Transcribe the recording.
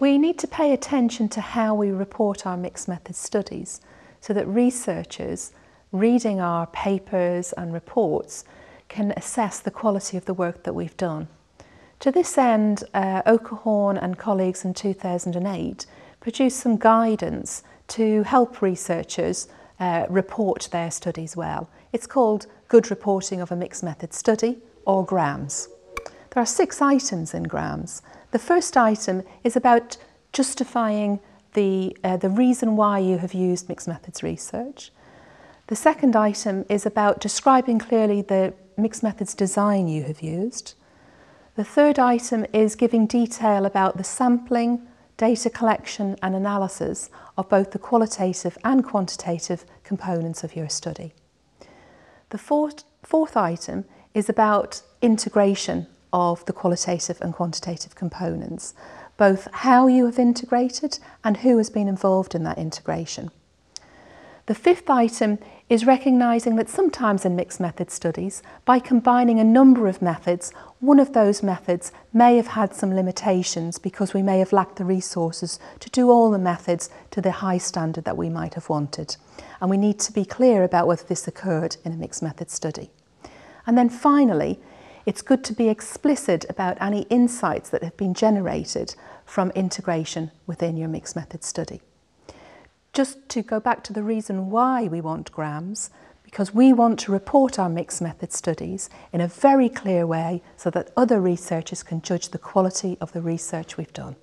We need to pay attention to how we report our mixed method studies so that researchers reading our papers and reports can assess the quality of the work that we've done. To this end, uh, O'Cathain and colleagues in 2008 produced some guidance to help researchers uh, report their studies well. It's called Good Reporting of a Mixed Method Study, or GRAMMS. There are six items in GRAMMS. The first item is about justifying the, uh, the reason why you have used mixed methods research. The second item is about describing clearly the mixed methods design you have used. The third item is giving detail about the sampling, data collection and analysis of both the qualitative and quantitative components of your study. The fourth, fourth item is about integration of the qualitative and quantitative components, both how you have integrated and who has been involved in that integration. The fifth item is recognising that sometimes in mixed method studies, by combining a number of methods, one of those methods may have had some limitations because we may have lacked the resources to do all the methods to the high standard that we might have wanted. And we need to be clear about whether this occurred in a mixed method study. And then finally, it's good to be explicit about any insights that have been generated from integration within your mixed method study. Just to go back to the reason why we want GRAMMS, because we want to report our mixed method studies in a very clear way so that other researchers can judge the quality of the research we've done.